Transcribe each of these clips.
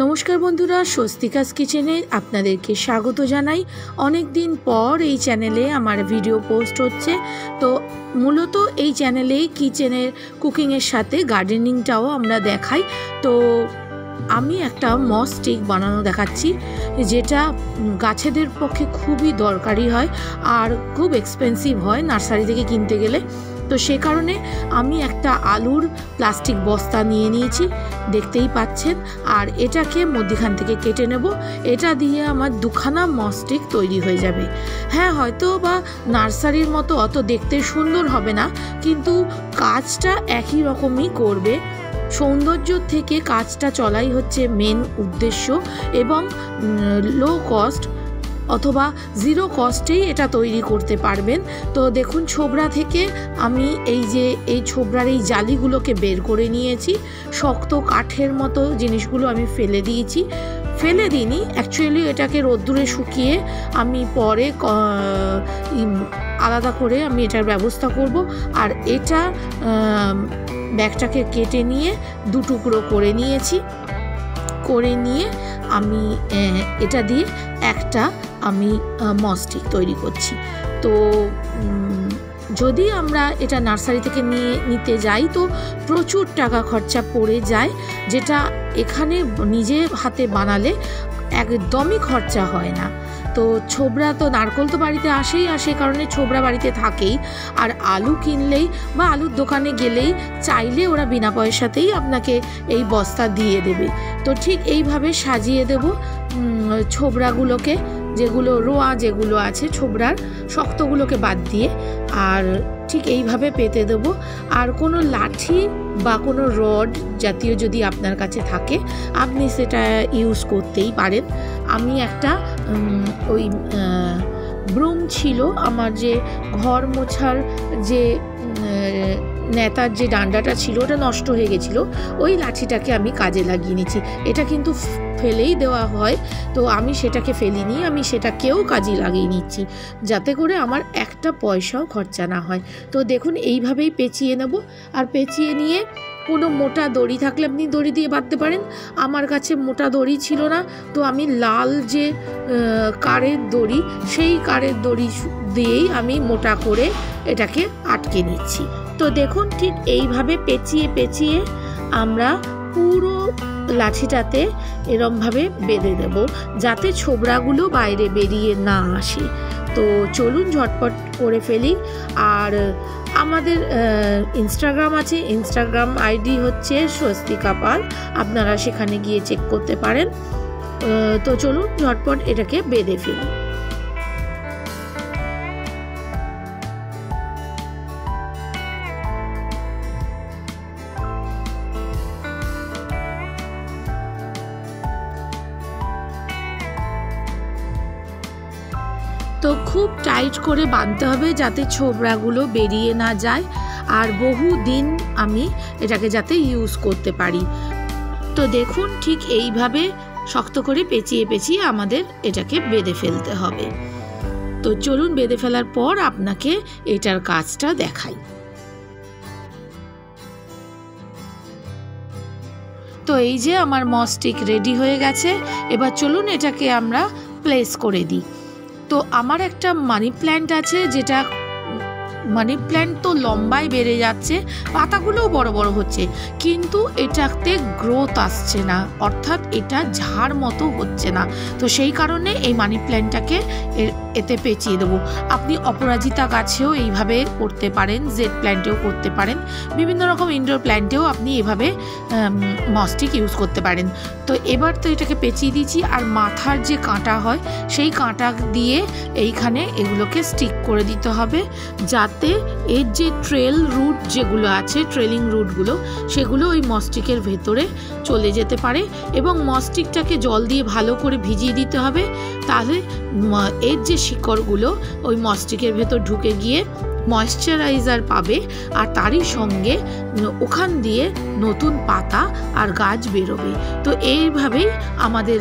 নমস্কার বন্ধুরা, স্বস্তিকাস কিচেনে আপনাদেরকে স্বাগত জানাই। অনেক দিন পর এই চ্যানেলে আমার ভিডিও পোস্ট হচ্ছে। তো মূলত এই চ্যানেলে কিচেনের কুকিংয়ের সাথে গার্ডেনিংটাও আমরা দেখাই। তো আমি একটা মস স্টিক বানানো দেখাচ্ছি, যেটা গাছেদের পক্ষে খুবই দরকারি হয় আর খুব এক্সপেন্সিভ হয় নার্সারি থেকে কিনতে গেলে। তো সে কারণে আমি একটা আলুর প্লাস্টিক বস্তা নিয়ে নিয়েছি, দেখতেই পাচ্ছেন। আর এটাকে মধ্যিখান থেকে কেটে নেব। এটা দিয়ে আমার দুখানা মস্টিক তৈরি হয়ে যাবে। হ্যাঁ হয়তো বা নার্সারির মতো অত দেখতে সুন্দর হবে না, কিন্তু কাজটা একই রকমই করবে। সৌন্দর্য থেকে কাজটা চলাই হচ্ছে মেন উদ্দেশ্য এবং লো কস্ট অথবা জিরো কস্টেই এটা তৈরি করতে পারবেন। তো দেখুন, ছোবড়া থেকে আমি এই যে, এই ছোবড়ার এই জালিগুলোকে বের করে নিয়েছি। শক্ত কাঠের মতো জিনিসগুলো আমি ফেলে দিয়েছি। ফেলে দিইনি অ্যাকচুয়ালি এটাকে রোদ্দুরে শুকিয়ে আমি পরে আলাদা করে আমি এটার ব্যবস্থা করব। আর এটা ব্যাগটাকে কেটে নিয়ে দু টুকরো করে নিয়েছি। করে নিয়ে আমি এটা দিয়ে একটা আমি মস্টিক তৈরি করছি। তো যদি আমরা এটা নার্সারি থেকে নিয়ে, নিতে যাই, তো প্রচুর টাকা খরচা পড়ে যায়, যেটা এখানে নিজে হাতে বানালে একদমই খরচা হয় না। তো ছোবরা তো নারকল তো বাড়িতে আসেই, আর সেই কারণে ছোবরা বাড়িতে থাকেই। আর আলু কিনলেই বা আলুর দোকানে গেলেই চাইলে ওরা বিনা পয়সাতেই আপনাকে এই বস্তা দিয়ে দেবে। তো ঠিক এইভাবে সাজিয়ে দেব ছোবড়াগুলোকে। যেগুলো রোয়া, যেগুলো আছে ছোবড়ার, শক্তগুলোকে বাদ দিয়ে আর ঠিক এইভাবে পেতে দেবো। আর কোনো লাঠি বা কোনো রড জাতীয় যদি আপনার কাছে থাকে, আপনি সেটা ইউজ করতেই পারেন। আমি একটা ওই ব্রুম ছিল আমার যে ঘর মোছার যে নেতার যে ডান্ডাটা ছিল, ওটা নষ্ট হয়ে গেছিল, ওই লাঠিটাকে আমি কাজে লাগিয়ে নিচ্ছি এটা কিন্তু ফেলেই দেওয়া হয়, তো আমি সেটাকে ফেলিনি, আমি সেটাকেও কাজে লাগিয়ে নিচ্ছি, যাতে করে আমার একটা পয়সাও খরচা না হয়। তো দেখুন, এইভাবেই পেঁচিয়ে নেব, আর পেঁচিয়ে নিয়ে কোনো মোটা দড়ি থাকলে আপনি দড়ি দিয়ে বাঁধতে পারেন, আমার কাছে মোটা দড়ি ছিল না, তো আমি লাল যে কারের দড়ি, সেই কারের দড়ি দিয়েই আমি মোটা করে এটাকে আটকে নিচ্ছি। তো দেখুন ঠিক এইভাবে পেঁচিয়ে পেঁচিয়ে আমরা পুরো লাঠিটাতে এরমভাবে বেঁধে দেব যাতে ছোবড়াগুলো বাইরে বেরিয়ে না আসে। তো চলুন ঝটপট করে ফেলি। আর আমাদের ইনস্টাগ্রাম আছে। ইনস্টাগ্রাম আইডি হচ্ছে স্বস্তিকা পাল। আপনারা সেখানে গিয়ে চেক করতে পারেন। তো চলুন ঝটপট এটাকে বেঁধে ফেলি। তো খুব টাইট করে বাঁধতে হবে যাতে ছোবড়াগুলো বেরিয়ে না যায়। আর বহু দিন আমি এটাকে যাতে ইউজ করতে পারি। তো দেখুন ঠিক এইভাবে শক্ত করে পেঁচিয়ে পেঁচিয়ে আমাদের এটাকে বেঁধে ফেলতে হবে। তো চলুন বেঁধে ফেলার পর আপনাকে এটার কাজটা দেখাই। তো এই যে আমার মস্টিক রেডি হয়ে গেছে। এবার চলুন এটাকে আমরা প্লেস করে দিই। তো আমার একটা মানি প্ল্যান্ট আছে যেটা মানি প্ল্যান্ট তো লম্বায় বেড়ে যাচ্ছে, পাতাগুলোও বড় বড় হচ্ছে, কিন্তু এটাতে গ্রোথ আসছে না, অর্থাৎ এটা ঝাড় মতো হচ্ছে না। তো সেই কারণে এই মানি প্ল্যান্টটাকে এতে পেঁচিয়ে দেবো। আপনি অপরাজিতা গাছেও এইভাবে করতে পারেন জেড প্ল্যান্টেও করতে পারেন। বিভিন্ন রকম ইনডোর প্ল্যান্টেও আপনি এভাবে মস্টিক ইউজ করতে পারেন। তো এবার তো এটাকে পেঁচিয়ে দিয়েছি আর মাথার যে কাঁটা হয়, সেই কাঁটা দিয়ে এইখানে এগুলোকে স্টিক করে দিতে হবে। যাতে এর যে ট্রেল রুট যেগুলো আছে ট্রেলিং রুটগুলো সেগুলো ওই মস্টিকের ভেতরে চলে যেতে পারে এবং মস্টিকটাকে জল দিয়ে ভালো করে ভিজিয়ে দিতে হবে। তাহলে এর যে শিকড়গুলো ওই মস্টিকের ভেতর ঢুকে গিয়ে ময়শ্চারাইজার পাবে আর তারই সঙ্গে ওখান দিয়ে নতুন পাতা আর গাছ বেরোবে। তো এইভাবেই আমাদের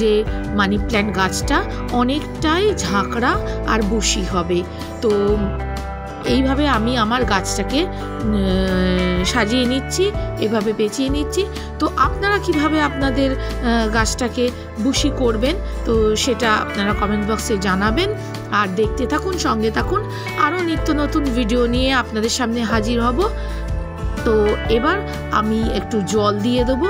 যে মানি প্ল্যান্ট গাছটা অনেকটাই ঝাঁকড়া আর বসি হবে। তো এইভাবে আমি আমার গাছটাকে সাজিয়ে নিচ্ছি, এভাবে পেঁচিয়ে নিচ্ছি। তো আপনারা কীভাবে আপনাদের গাছটাকে বুশি করবেন, তো সেটা আপনারা কমেন্ট বক্সে জানাবেন। আর দেখতে থাকুন, সঙ্গে থাকুন। আরও নিত্য নতুন ভিডিও নিয়ে আপনাদের সামনে হাজির হব। তো এবার আমি একটু জল দিয়ে দেবো।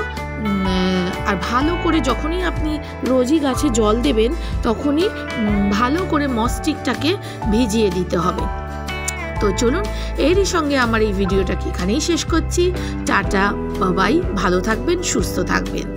আর ভালো করে যখনই আপনি রোজই গাছে জল দেবেন, তখনই ভালো করে মস্টিকটাকে ভিজিয়ে দিতে হবে। তো চলুন, এরই সঙ্গে আমার এই ভিডিওটাকে এখানেই শেষ করছি। টাটা, বাবাই, ভালো থাকবেন, সুস্থ থাকবেন।